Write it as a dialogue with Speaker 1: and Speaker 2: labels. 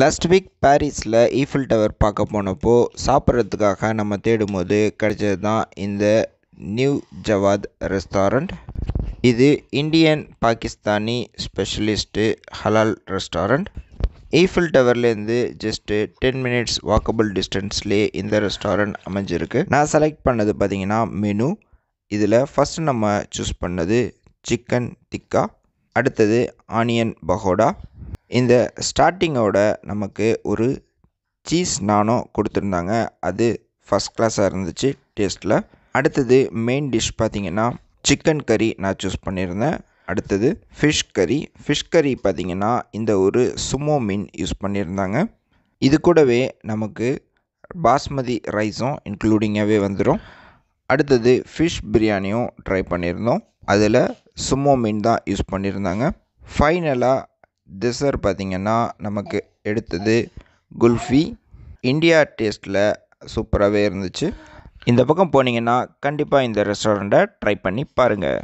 Speaker 1: Last week பாரிஸில் Eiffel tower பார்க்க போனப்போ சாப்பிட்றதுக்காக நம்ம தேடும்போது கிடைச்சது தான் இந்த நியூ ஜவாத் ரெஸ்டாரண்ட் இது இந்தியன் பாகிஸ்தானி ஸ்பெஷலிஸ்ட்டு ஹலால் ரெஸ்டாரண்ட் ஈஃபில் டவர்லேருந்து ஜஸ்ட்டு டென் மினிட்ஸ் வாக்கபிள் டிஸ்டன்ஸ்லேயே இந்த ரெஸ்டாரண்ட் அமைஞ்சிருக்கு. நான் செலக்ட் பண்ணது பார்த்தீங்கன்னா மெனு இதில் ஃபஸ்ட்டு நம்ம சூஸ் பண்ணது சிக்கன் திக்கா அடுத்தது ஆனியன் பகோடா இந்த ஸ்டார்டிங்கோட நமக்கு ஒரு சீஸ் நானோ கொடுத்துருந்தாங்க. அது ஃபஸ்ட் கிளாஸாக இருந்துச்சு டேஸ்ட்டில் அடுத்தது மெயின் டிஷ் பார்த்திங்கன்னா சிக்கன் கறி நான் சூஸ் பண்ணியிருந்தேன். அடுத்தது ஃபிஷ் கறி ஃபிஷ் கறி பார்த்திங்கன்னா இந்த ஒரு சுமோ மீன் யூஸ் பண்ணியிருந்தாங்க. இது கூடவே நமக்கு பாஸ்மதி ரைஸும் இன்க்ளூடிங்காகவே வந்துடும் அடுத்தது ஃபிஷ் பிரியாணியும் ட்ரை பண்ணியிருந்தோம். அதில் சுமோ மீன் தான் யூஸ் பண்ணியிருந்தாங்க. ஃபைனலாக டெசர் பார்த்திங்கன்னா நமக்கு எடுத்தது குல்ஃபி. இந்தியா டேஸ்ட்டில் சூப்பராகவே இருந்துச்சு. இந்த பக்கம் போனீங்கன்னா கண்டிப்பாக இந்த ரெஸ்டாரண்ட்டை ட்ரை பண்ணி பாருங்கள்